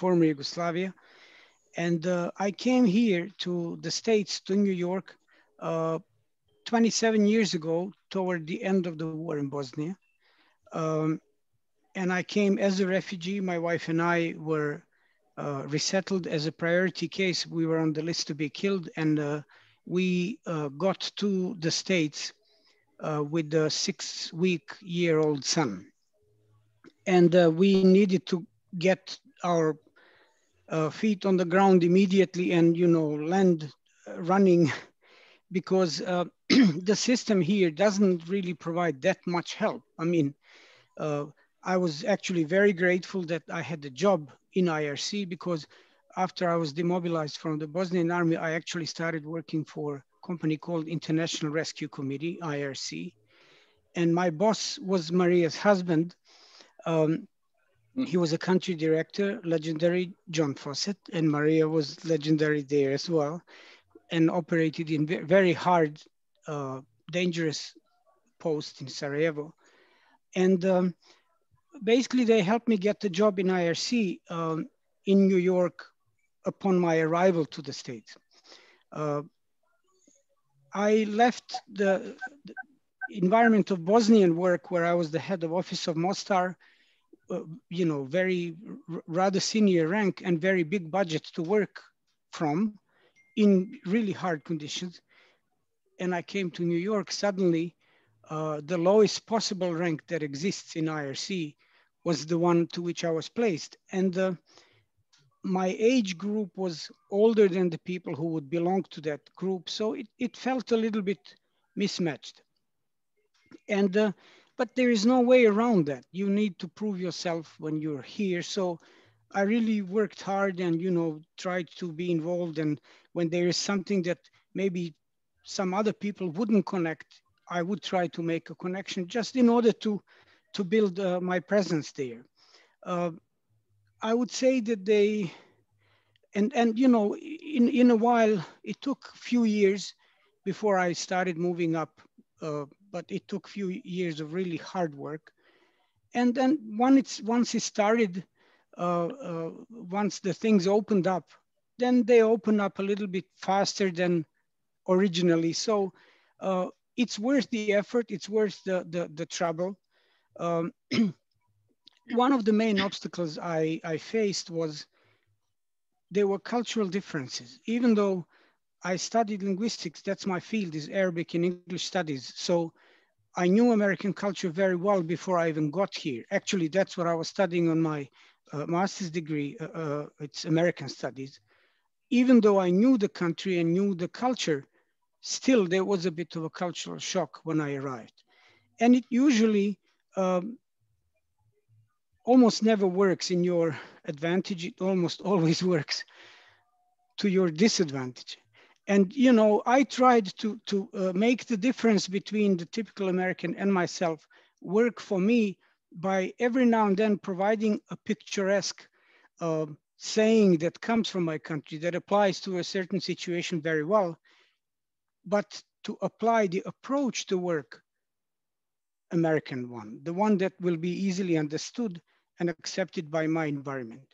former Yugoslavia. And uh, I came here to the States, to New York, uh, 27 years ago, toward the end of the war in Bosnia. Um, and I came as a refugee. My wife and I were uh, resettled as a priority case. We were on the list to be killed, and uh, we uh, got to the States uh, with a six week year old son. And we needed to get our uh, feet on the ground immediately and, you know, land running because the system here doesn't really provide that much help. I mean, I was actually very grateful that I had a job in IRC because after I was demobilized from the Bosnian army, I actually started working for a company called International Rescue Committee, IRC. And my boss was Maria's husband. Um, he was a country director, legendary John Fawcett, and Maria was legendary there as well, and operated in very hard, uh, dangerous post in Sarajevo. And um, basically they helped me get the job in IRC um, in New York upon my arrival to the States. Uh, I left the, the, environment of Bosnian work where I was the head of office of Mostar, you know, very rather senior rank and very big budget to work from in really hard conditions. And I came to New York suddenly, uh, the lowest possible rank that exists in IRC was the one to which I was placed. And uh, my age group was older than the people who would belong to that group. So it, it felt a little bit mismatched. And, uh, but there is no way around that. You need to prove yourself when you're here. So I really worked hard and, you know, tried to be involved. And when there is something that maybe some other people wouldn't connect, I would try to make a connection just in order to to build uh, my presence there. Uh, I would say that they, and and you know, in in a while, it took a few years before I started moving up, uh, but it took a few years of really hard work, and then when it's once it started, uh, uh, once the things opened up, then they open up a little bit faster than originally. So uh, it's worth the effort. It's worth the the, the trouble. Um, one of the main obstacles I, I faced was there were cultural differences. Even though I studied linguistics, that's my field is Arabic and English studies. So I knew American culture very well before I even got here. Actually, that's what I was studying on my uh, master's degree. Uh, uh, it's American studies. Even though I knew the country and knew the culture, still there was a bit of a cultural shock when I arrived. And it usually um, almost never works in your advantage. It almost always works to your disadvantage. And you know, I tried to to uh, make the difference between the typical American and myself work for me by every now and then providing a picturesque uh, saying that comes from my country that applies to a certain situation very well, but to apply the approach to work American one, the one that will be easily understood and accepted by my environment.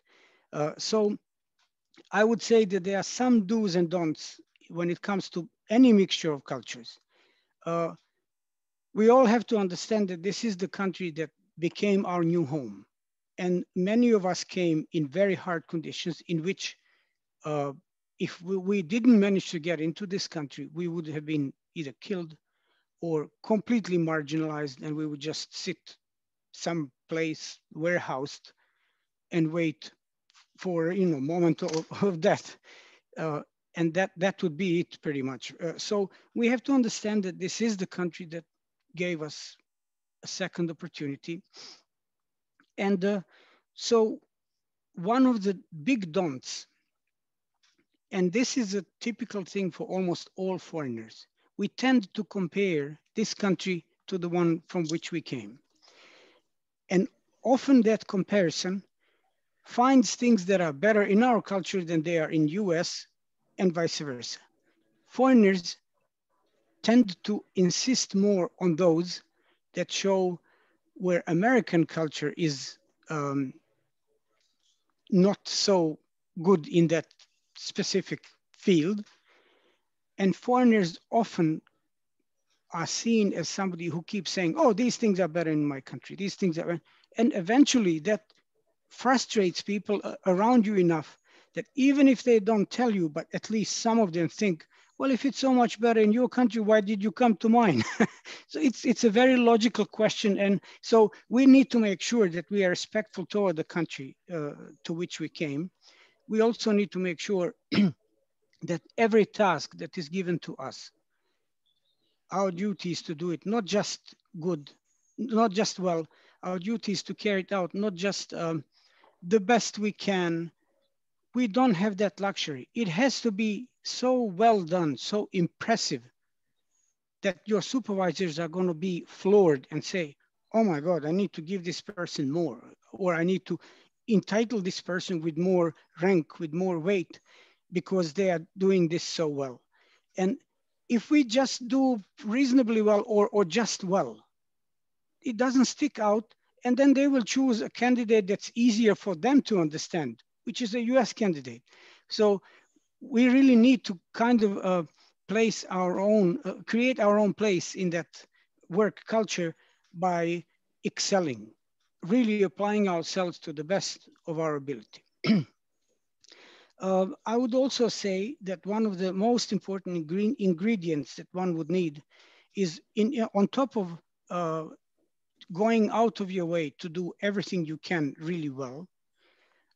Uh, so I would say that there are some do's and don'ts when it comes to any mixture of cultures. Uh, we all have to understand that this is the country that became our new home. And many of us came in very hard conditions in which uh, if we, we, didn't manage to get into this country, we would have been either killed or completely marginalized and we would just sit someplace warehoused and wait for you know moment of, of death uh, and that that would be it pretty much uh, so we have to understand that this is the country that gave us a second opportunity and uh, so one of the big don'ts and this is a typical thing for almost all foreigners we tend to compare this country to the one from which we came. And often that comparison finds things that are better in our culture than they are in US and vice versa. Foreigners tend to insist more on those that show where American culture is um, not so good in that specific field. And foreigners often are seen as somebody who keeps saying, oh, these things are better in my country, these things are, and eventually that frustrates people around you enough that even if they don't tell you, but at least some of them think, well, if it's so much better in your country, why did you come to mine? so it's, it's a very logical question. And so we need to make sure that we are respectful toward the country uh, to which we came. We also need to make sure that every task that is given to us, our duty is to do it, not just good, not just well, our duty is to carry it out, not just um, the best we can. We don't have that luxury. It has to be so well done, so impressive that your supervisors are going to be floored and say, oh my God, I need to give this person more, or I need to entitle this person with more rank, with more weight, because they are doing this so well. And if we just do reasonably well or, or just well, it doesn't stick out. And then they will choose a candidate that's easier for them to understand, which is a US candidate. So we really need to kind of uh, place our own, uh, create our own place in that work culture by excelling, really applying ourselves to the best of our ability. uh, I would also say that one of the most important ingredients that one would need is in, on top of uh, going out of your way to do everything you can really well,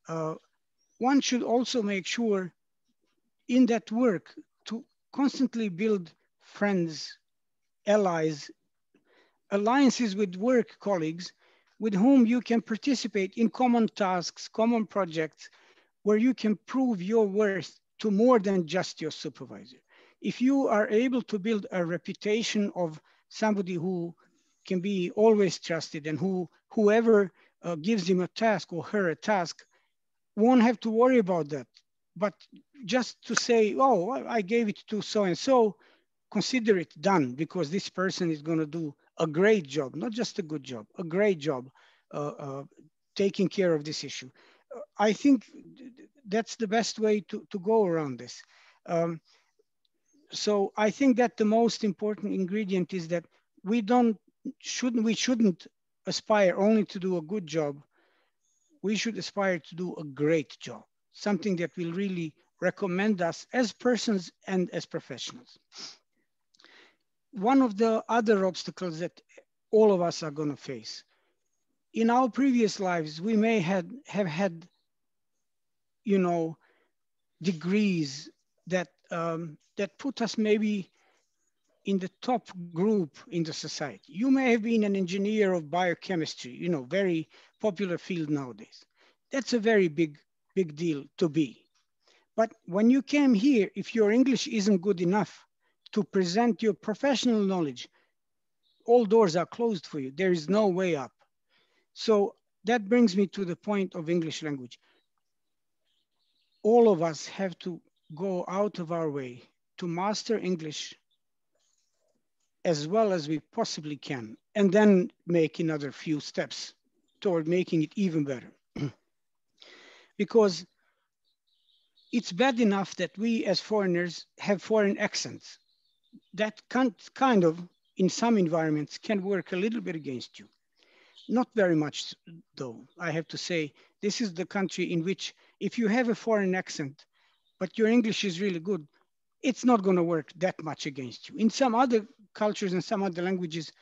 uh, one should also make sure in that work to constantly build friends, allies, alliances with work colleagues with whom you can participate in common tasks, common projects, where you can prove your worth to more than just your supervisor. If you are able to build a reputation of somebody who can be always trusted and who whoever uh, gives him a task or her a task won't have to worry about that. But just to say, oh, I gave it to so and so, consider it done because this person is going to do a great job, not just a good job, a great job uh, uh, taking care of this issue. Uh, I think that's the best way to, to go around this. Um, so I think that the most important ingredient is that we don't shouldn't we shouldn't aspire only to do a good job. We should aspire to do a great job, something that will really recommend us as persons and as professionals. One of the other obstacles that all of us are going to face. In our previous lives, we may had, have had, you know, degrees that, um, that put us maybe in the top group in the society. You may have been an engineer of biochemistry, you know, very popular field nowadays. That's a very big, big deal to be. But when you came here, if your English isn't good enough to present your professional knowledge, all doors are closed for you. There is no way up. So that brings me to the point of English language. All of us have to go out of our way to master English as well as we possibly can, and then make another few steps toward making it even better. because it's bad enough that we as foreigners have foreign accents. That kind of, in some environments, can work a little bit against you. Not very much though, I have to say. This is the country in which if you have a foreign accent, but your English is really good, it's not gonna work that much against you. In some other cultures and some other languages,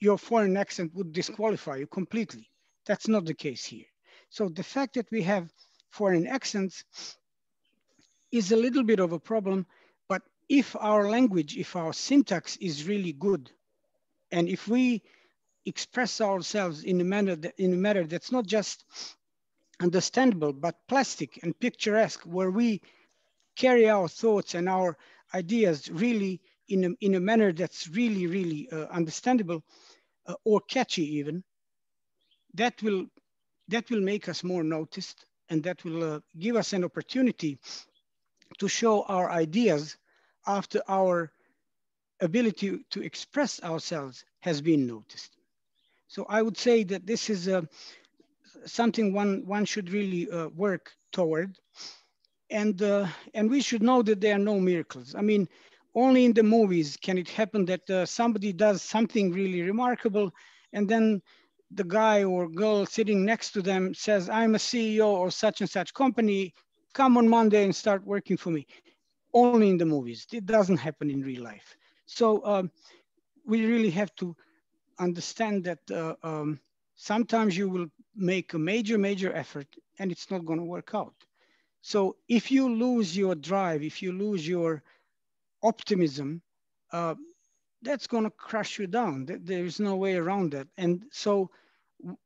your foreign accent would disqualify you completely. That's not the case here. So the fact that we have foreign accents is a little bit of a problem, but if our language, if our syntax is really good, and if we express ourselves in a manner that, in a manner that's not just understandable, but plastic and picturesque, where we carry our thoughts and our ideas really in a, in a manner that's really, really uh, understandable uh, or catchy even, that will, that will make us more noticed and that will uh, give us an opportunity to show our ideas after our ability to express ourselves has been noticed. So I would say that this is a, something one, one should really uh, work toward. And, uh, and we should know that there are no miracles. I mean, only in the movies can it happen that uh, somebody does something really remarkable and then the guy or girl sitting next to them says, I'm a CEO of such and such company, come on Monday and start working for me. Only in the movies. It doesn't happen in real life. So um, we really have to understand that uh, um, sometimes you will make a major, major effort and it's not going to work out. So if you lose your drive, if you lose your optimism, uh, that's going to crush you down. There is no way around that. And so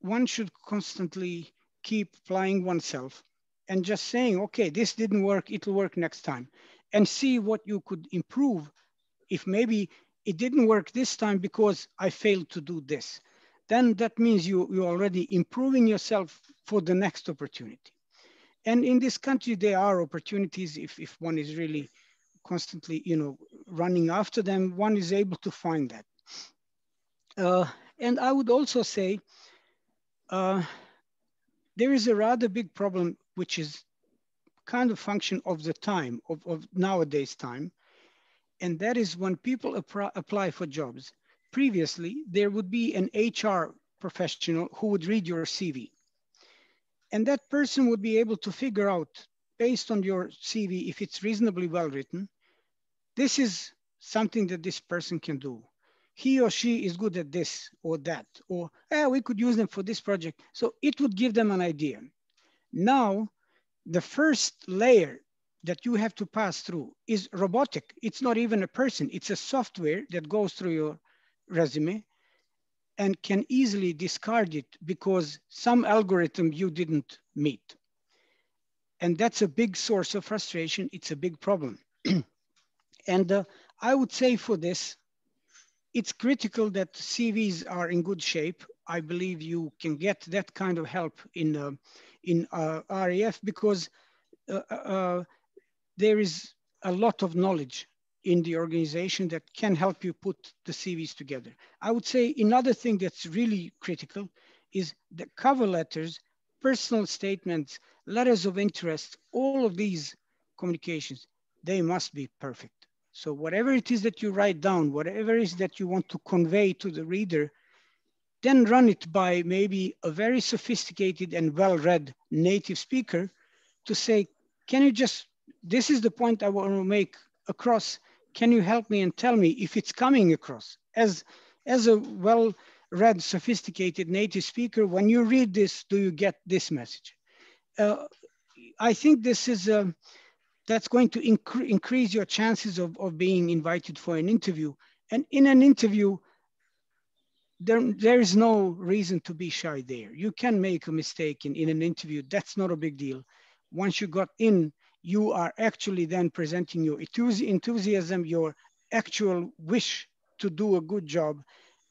one should constantly keep applying oneself and just saying, okay, this didn't work, it'll work next time. And see what you could improve if maybe it didn't work this time because I failed to do this. Then that means you, you're already improving yourself for the next opportunity. And in this country, there are opportunities if, if one is really constantly, you know, running after them, one is able to find that. Uh, and I would also say uh, there is a rather big problem, which is kind of function of the time, of, of nowadays time. And that is when people apply for jobs. Previously, there would be an HR professional who would read your CV. And that person would be able to figure out, based on your CV, if it's reasonably well written, this is something that this person can do. He or she is good at this or that, or eh, we could use them for this project. So it would give them an idea. Now, the first layer that you have to pass through is robotic. It's not even a person, it's a software that goes through your resume and can easily discard it because some algorithm you didn't meet. And that's a big source of frustration. It's a big problem. And uh, I would say for this, it's critical that CVs are in good shape. I believe you can get that kind of help in, uh, in uh, RIF because uh, uh, there is a lot of knowledge in the organization that can help you put the CVs together. I would say another thing that's really critical is the cover letters, personal statements, letters of interest, all of these communications, they must be perfect. So whatever it is that you write down, whatever it is that you want to convey to the reader, then run it by maybe a very sophisticated and well-read native speaker to say, can you just, this is the point I want to make across. Can you help me and tell me if it's coming across? As, as a well-read, sophisticated native speaker, when you read this, do you get this message? Uh, I think this is a, that's going to incre increase your chances of, of being invited for an interview. And in an interview, there, there is no reason to be shy there. You can make a mistake in, in an interview. That's not a big deal. Once you got in, you are actually then presenting your enthusiasm, your actual wish to do a good job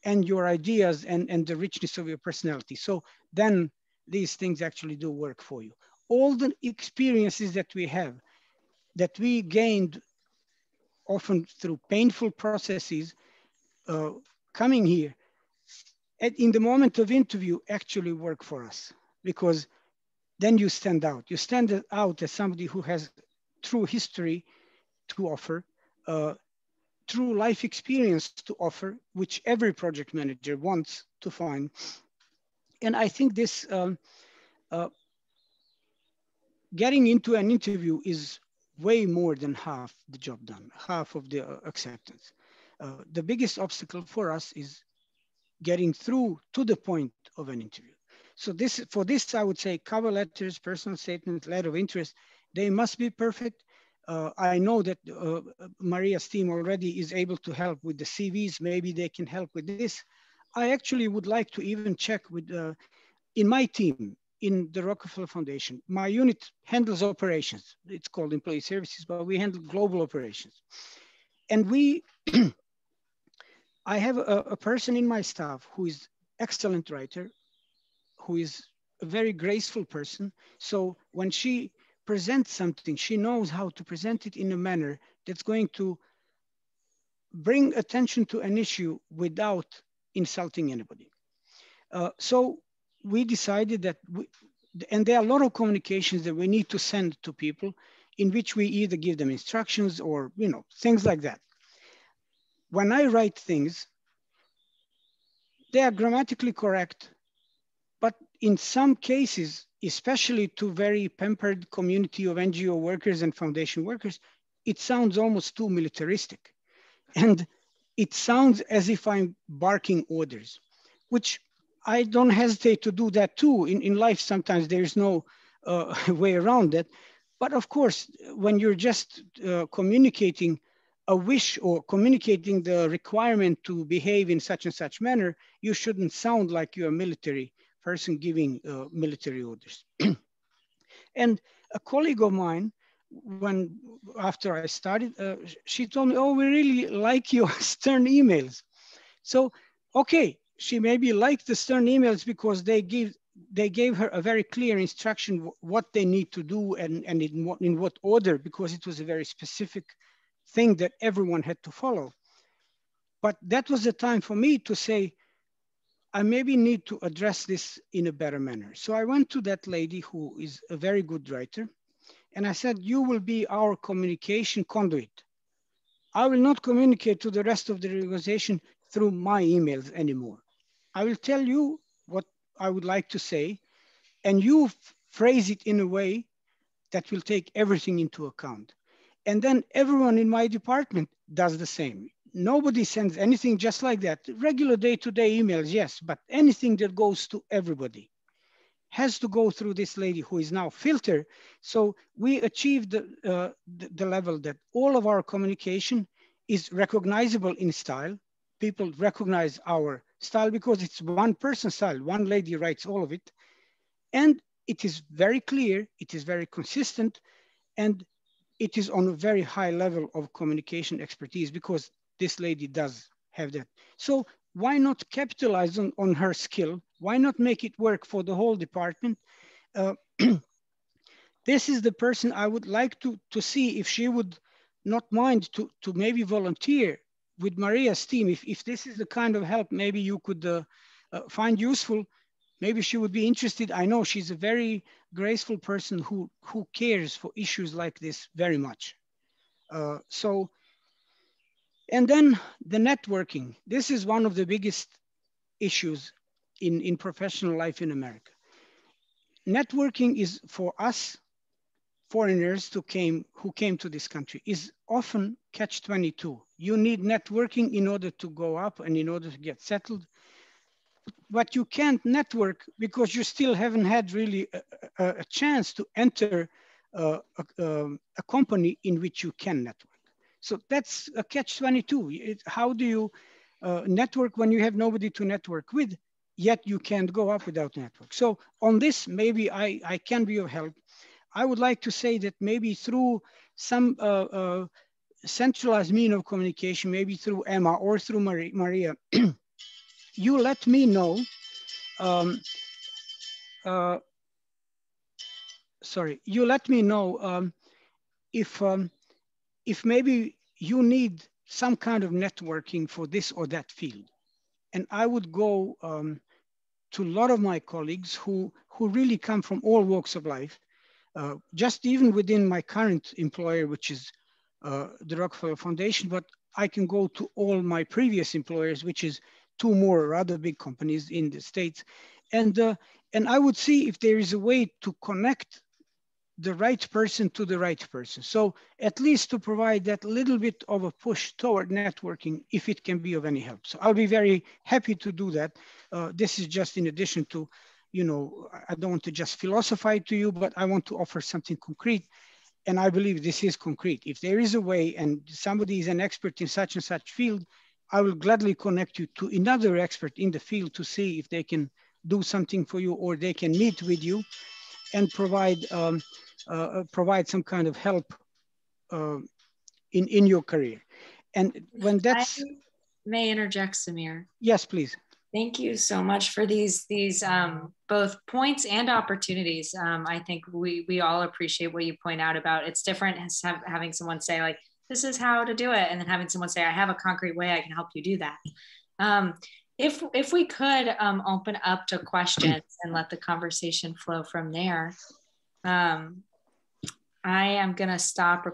and your ideas and, and the richness of your personality. So then these things actually do work for you. All the experiences that we have, that we gained often through painful processes uh, coming here at, in the moment of interview actually work for us because then you stand out. You stand out as somebody who has true history to offer, uh, true life experience to offer, which every project manager wants to find. And I think this um, uh, getting into an interview is way more than half the job done, half of the uh, acceptance. Uh, the biggest obstacle for us is getting through to the point of an interview. So this, for this, I would say cover letters, personal statements, letter of interest, they must be perfect. Uh, I know that uh, Maria's team already is able to help with the CVs. Maybe they can help with this. I actually would like to even check with, uh, in my team, in the Rockefeller Foundation. My unit handles operations. It's called employee services, but we handle global operations. And we, I have a, a, person in my staff who is excellent writer, who is a very graceful person. So when she presents something, she knows how to present it in a manner that's going to bring attention to an issue without insulting anybody. Uh, so we decided that, we, and there are a lot of communications that we need to send to people in which we either give them instructions or, you know, things like that. When I write things, they are grammatically correct, but in some cases, especially to very pampered community of NGO workers and foundation workers, it sounds almost too militaristic. And it sounds as if I'm barking orders, which I don't hesitate to do that too. In, in life, sometimes there's no uh, way around that. But of course, when you're just uh, communicating a wish or communicating the requirement to behave in such and such manner, you shouldn't sound like you're military person giving uh, military orders. and a colleague of mine, when after I started, uh, she told me, "Oh, we really like your stern emails." So, okay, she maybe liked the stern emails because they give they gave her a very clear instruction what they need to do and, and in, what, in what order because it was a very specific thing that everyone had to follow. But that was the time for me to say, I maybe need to address this in a better manner. So I went to that lady who is a very good writer and I said, you will be our communication conduit. I will not communicate to the rest of the organization through my emails anymore. I will tell you what I would like to say and you phrase it in a way that will take everything into account. And then everyone in my department does the same nobody sends anything just like that. Regular day-to-day emails, yes, but anything that goes to everybody has to go through this lady who is now filter. So we achieved the, uh, the, the level that all of our communication is recognizable in style. People recognize our style because it's one person style. One lady writes all of it. And it is very clear, it is very consistent, and it is on a very high level of communication expertise because this lady does have that. So why not capitalize on, on her skill? Why not make it work for the whole department? Uh, this is the person I would like to, to see if she would not mind to, to maybe volunteer with Maria's team. If, if this is the kind of help maybe you could uh, uh, find useful, maybe she would be interested. I know she's a very graceful person who, who cares for issues like this very much. Uh, so and then the networking. This is one of the biggest issues in, in professional life in America. Networking is for us, foreigners who came, who came to this country, is often catch 22. You need networking in order to go up and in order to get settled. But you can't network because you still haven't had really a, a, chance to enter uh, a, um, a company in which you can network. So that's a catch 22. It, how do you uh, network when you have nobody to network with, yet you can't go up without network. So on this, maybe I, I can be of help. I would like to say that maybe through some uh, uh, centralized mean of communication, maybe through Emma or through Maria, you let me know um, uh, sorry, you let me know um, if um, if maybe you need some kind of networking for this or that field. And I would go um, to a lot of my colleagues who, who really come from all walks of life, uh, just even within my current employer, which is uh, the Rockefeller Foundation, but I can go to all my previous employers, which is two more rather big companies in the States. And, uh, and I would see if there is a way to connect the right person to the right person. So at least to provide that little bit of a push toward networking if it can be of any help. So I'll be very happy to do that. Uh, this is just in addition to, you know, I don't want to just philosophize to you, but I want to offer something concrete. And I believe this is concrete. If there is a way and somebody is an expert in such and such field, I will gladly connect you to another expert in the field to see if they can do something for you or they can meet with you and provide um, provide some kind of help uh, in, in your career. And when that's... I may interject, Semir. Yes, please. Thank you so much for these these um, both points and opportunities. Um, I think we we all appreciate what you point out about it's different as have, having someone say like this is how to do it, and then having someone say I have a concrete way I can help you do that. Um, if if we could um, open up to questions and let the conversation flow from there, um, I am gonna stop